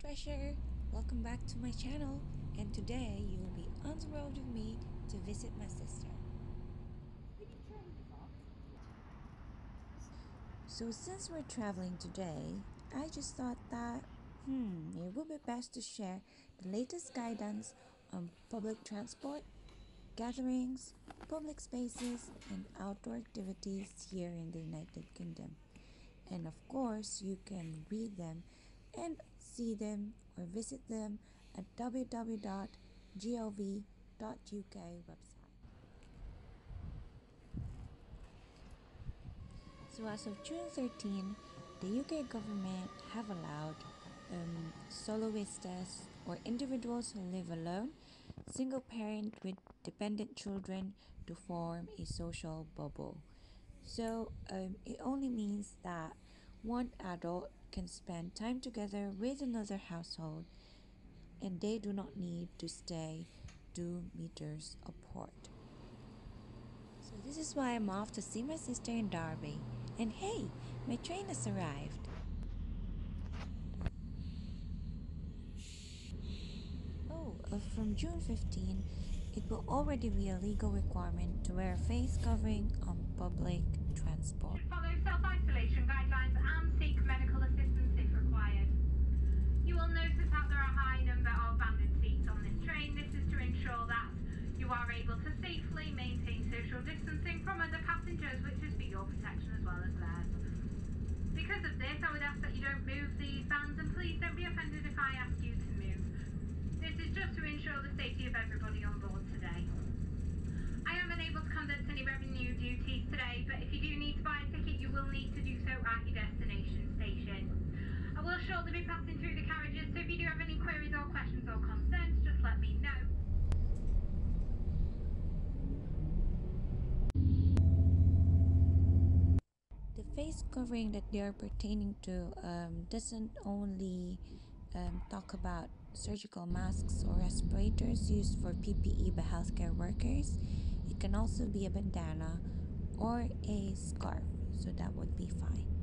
treasure! Welcome back to my channel and today you will be on the road with me to visit my sister. So since we're traveling today, I just thought that hmm, it would be best to share the latest guidance on public transport, gatherings, public spaces, and outdoor activities here in the United Kingdom. And of course, you can read them and see them or visit them at www.gov.uk website. So as of June 13, the UK government have allowed um, soloistas or individuals who live alone, single parent with dependent children to form a social bubble. So um, it only means that one adult can spend time together with another household and they do not need to stay 2 meters apart. So this is why I'm off to see my sister in Derby. And hey, my train has arrived. Oh, uh, from June 15, it will already be a legal requirement to wear a face covering on public transport. Follow self-isolation guidelines and seek medical assistance if required. You will notice that there are a high number of abandoned seats on this train. This is to ensure that you are able to safely maintain social from other passengers, which is for your protection as well as theirs. Because of this, I would ask that you don't move these bands and please don't be offended if I ask you to move. This is just to ensure the safety of everybody on board today. I am unable to conduct any revenue duties today, but if you do need to buy a ticket, you will need to do so at your destination station. I will shortly be passing through the carriages, so if you do have any queries or questions or concerns, just let me know. The face covering that they are pertaining to um, doesn't only um, talk about surgical masks or respirators used for PPE by healthcare workers. It can also be a bandana or a scarf, so that would be fine.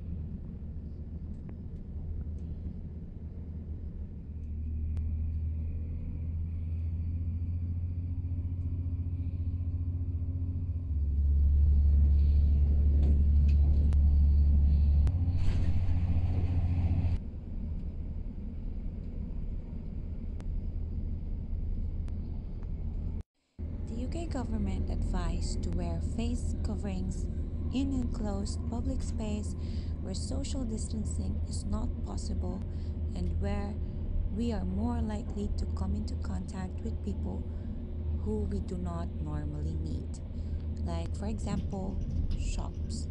UK government advised to wear face coverings in enclosed public space where social distancing is not possible and where we are more likely to come into contact with people who we do not normally meet. Like, for example, shops.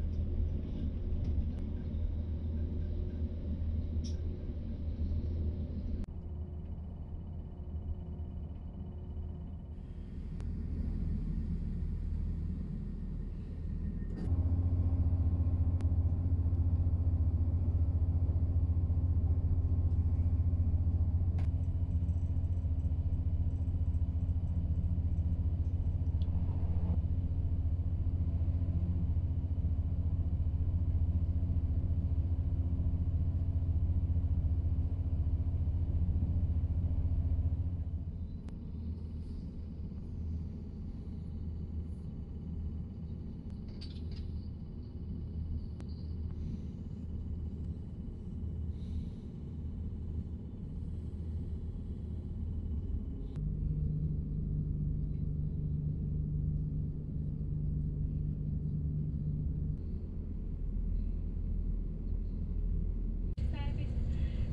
service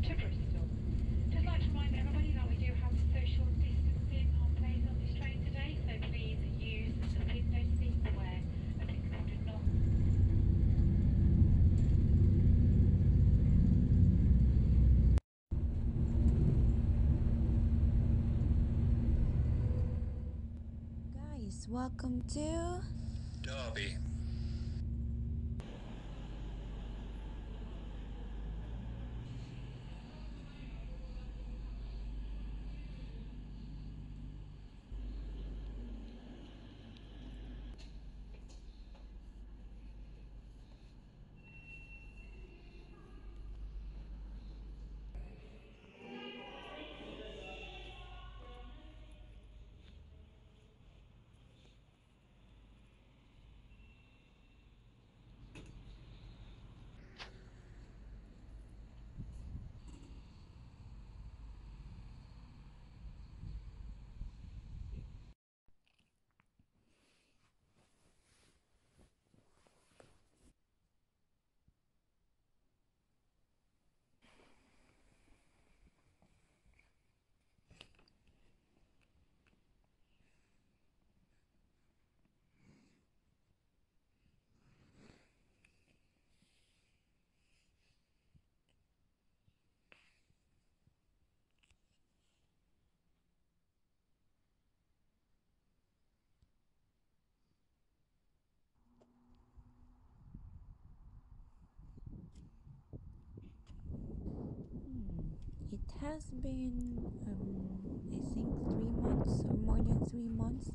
to Bristol. Just like to remind everybody that we do have social distancing on place on this train today, so please use the window seat where applicable do not. Guys, welcome to Derby. Has been, um, I think, three months or more than three months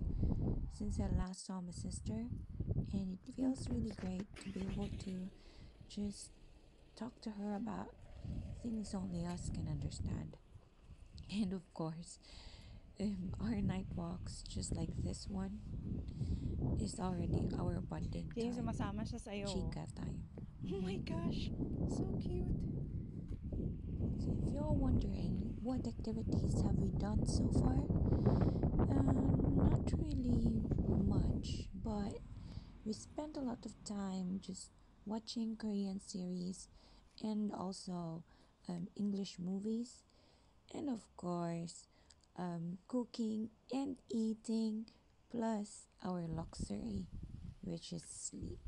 since I last saw my sister, and it feels really great to be able to just talk to her about things only us can understand. And of course, um, our night walks, just like this one, is already our bonding Yung time. sumasama siya sa'yo. Chika time. Oh my gosh. So cute. If you're wondering what activities have we done so far, um, not really much, but we spent a lot of time just watching Korean series and also um, English movies, and of course, um, cooking and eating, plus our luxury, which is sleep.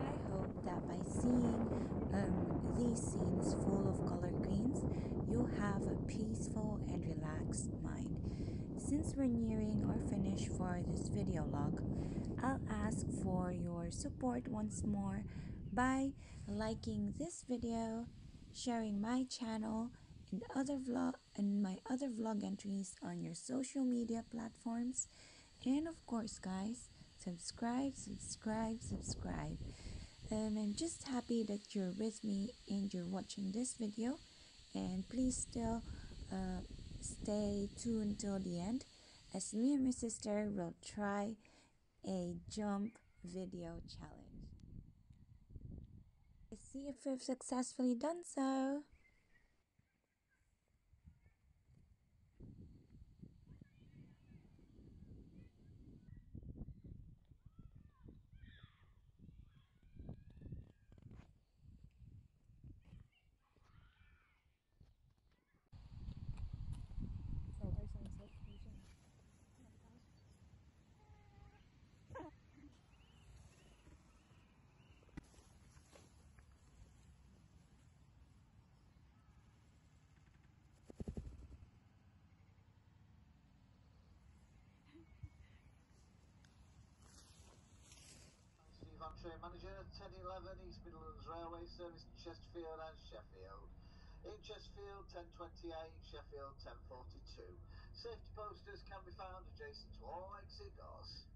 I hope that by seeing um, these scenes full of color greens, you have a peaceful and relaxed mind. Since we're nearing our finish for this video log, I'll ask for your support once more by liking this video, sharing my channel and other vlog and my other vlog entries on your social media platforms, and of course, guys, subscribe, subscribe, subscribe. Um, I'm just happy that you're with me and you're watching this video. And please still uh, stay tuned till the end as me and my sister will try a jump video challenge. Let's see if we've successfully done so. Train manager at 1011 East Midlands Railway Service to Chesterfield and Sheffield. In Chesterfield 1028, Sheffield 1042. Safety posters can be found adjacent to all exit doors.